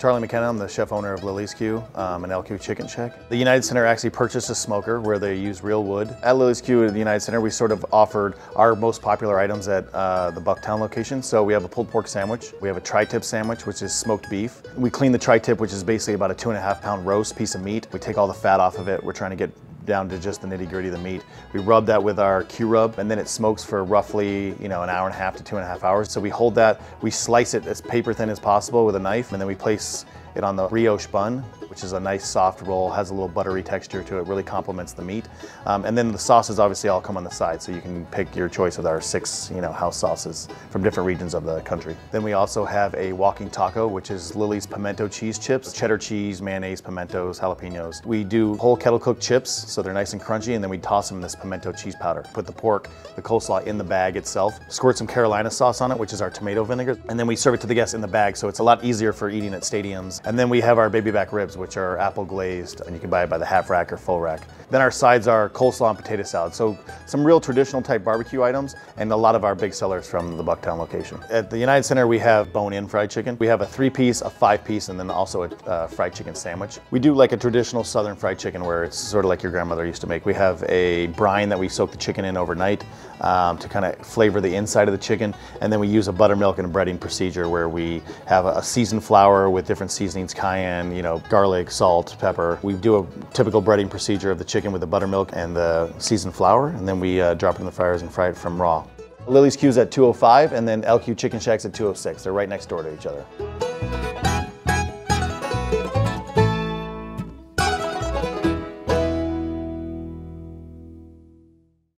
Charlie McKenna, I'm the chef owner of Lillie's Q um, and LQ Chicken Shack. The United Center actually purchased a smoker where they use real wood. At Lillie's Q at the United Center, we sort of offered our most popular items at uh, the Bucktown location. So we have a pulled pork sandwich, we have a tri-tip sandwich, which is smoked beef. We clean the tri-tip, which is basically about a two and a half pound roast piece of meat. We take all the fat off of it. We're trying to get down to just the nitty gritty of the meat. We rub that with our Q-rub and then it smokes for roughly, you know, an hour and a half to two and a half hours. So we hold that, we slice it as paper thin as possible with a knife and then we place it on the brioche bun which is a nice soft roll, has a little buttery texture to it, really complements the meat. Um, and then the sauces obviously all come on the side, so you can pick your choice of our six you know, house sauces from different regions of the country. Then we also have a walking taco, which is Lillie's pimento cheese chips, cheddar cheese, mayonnaise, pimentos, jalapenos. We do whole kettle cooked chips, so they're nice and crunchy, and then we toss them in this pimento cheese powder. Put the pork, the coleslaw in the bag itself, squirt some Carolina sauce on it, which is our tomato vinegar, and then we serve it to the guests in the bag, so it's a lot easier for eating at stadiums. And then we have our baby back ribs, which are apple glazed, and you can buy it by the half rack or full rack. Then our sides are coleslaw and potato salad. So some real traditional type barbecue items and a lot of our big sellers from the Bucktown location. At the United Center, we have bone-in fried chicken. We have a three-piece, a five-piece, and then also a uh, fried chicken sandwich. We do like a traditional southern fried chicken where it's sort of like your grandmother used to make. We have a brine that we soak the chicken in overnight um, to kind of flavor the inside of the chicken. And then we use a buttermilk and breading procedure where we have a, a seasoned flour with different seasonings, cayenne, you know, garlic, salt, pepper. We do a typical breading procedure of the chicken with the buttermilk and the seasoned flour, and then we uh, drop it in the fryers and fry it from raw. Lillie's Q's at 205, and then LQ Chicken Shack's at 206. They're right next door to each other.